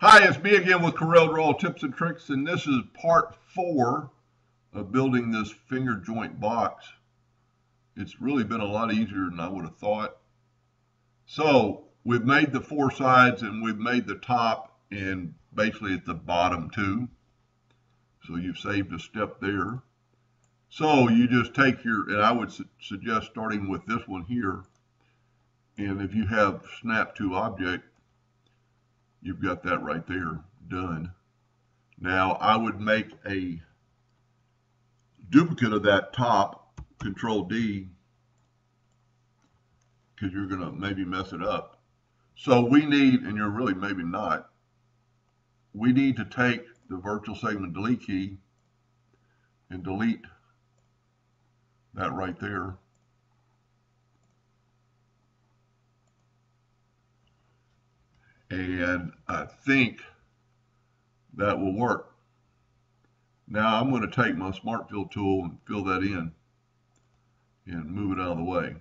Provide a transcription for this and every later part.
Hi, it's me again with CorelDRAW Tips and Tricks, and this is part four of building this finger joint box. It's really been a lot easier than I would have thought. So we've made the four sides and we've made the top and basically at the bottom too. So you've saved a step there. So you just take your, and I would su suggest starting with this one here. And if you have snap to object, you've got that right there done. Now I would make a duplicate of that top, control D, because you're going to maybe mess it up. So we need, and you're really maybe not, we need to take the virtual segment delete key and delete that right there. And I think that will work. Now I'm going to take my smart fill tool and fill that in and move it out of the way.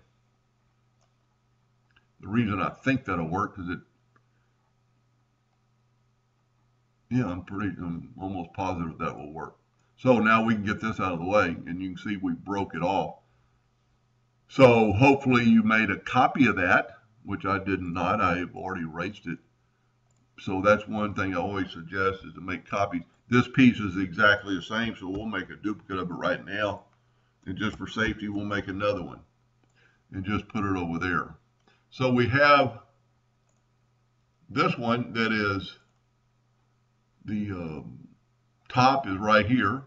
The reason I think that'll work is it, yeah, I'm pretty, I'm almost positive that will work. So now we can get this out of the way and you can see we broke it off. So hopefully you made a copy of that, which I did not. I have already erased it. So that's one thing I always suggest is to make copies. This piece is exactly the same, so we'll make a duplicate of it right now. And just for safety, we'll make another one and just put it over there. So we have this one that is the um, top is right here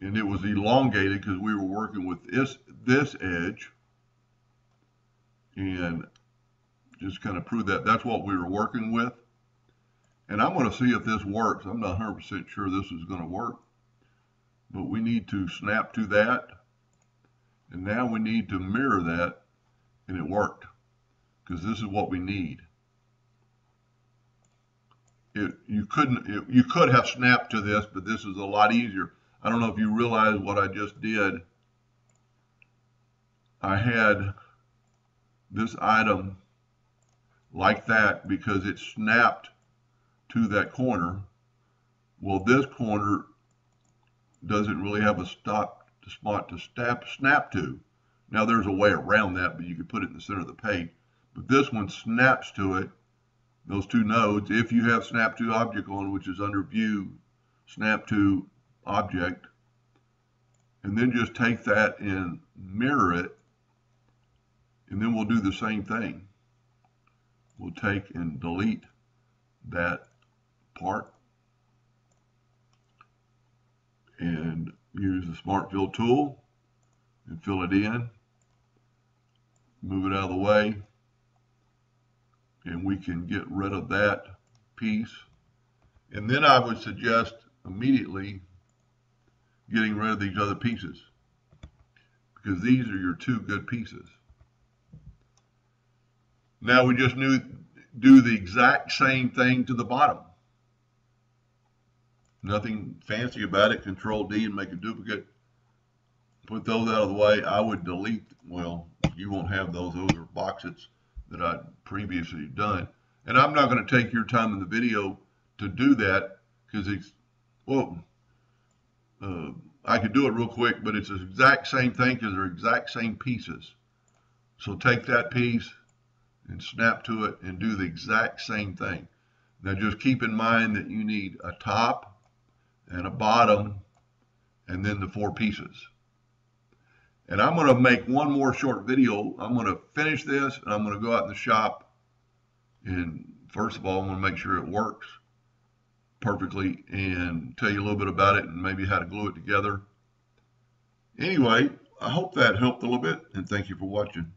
and it was elongated because we were working with this this edge and just kind of prove that that's what we were working with and I'm going to see if this works. I'm not 100% sure this is going to work. But we need to snap to that. And now we need to mirror that and it worked. Because this is what we need. It, you couldn't it, you could have snapped to this but this is a lot easier. I don't know if you realize what I just did. I had this item like that because it snapped to that corner well this corner doesn't really have a stop spot to snap, snap to now there's a way around that but you could put it in the center of the page but this one snaps to it those two nodes, if you have snap to object on, which is under view, snap to object, and then just take that and mirror it, and then we'll do the same thing. We'll take and delete that part and use the smart fill tool and fill it in, move it out of the way, and we can get rid of that piece. And then I would suggest immediately getting rid of these other pieces because these are your two good pieces. Now we just knew do the exact same thing to the bottom. Nothing fancy about it. Control D and make a duplicate. Put those out of the way. I would delete, well, you won't have those. Those are boxes that I'd previously done. And I'm not going to take your time in the video to do that because it's, well, uh, I could do it real quick, but it's the exact same thing because they're exact same pieces. So take that piece and snap to it and do the exact same thing. Now just keep in mind that you need a top and a bottom and then the four pieces. And I'm going to make one more short video. I'm going to finish this and I'm going to go out in the shop. And first of all, I'm going to make sure it works perfectly and tell you a little bit about it and maybe how to glue it together. Anyway, I hope that helped a little bit and thank you for watching.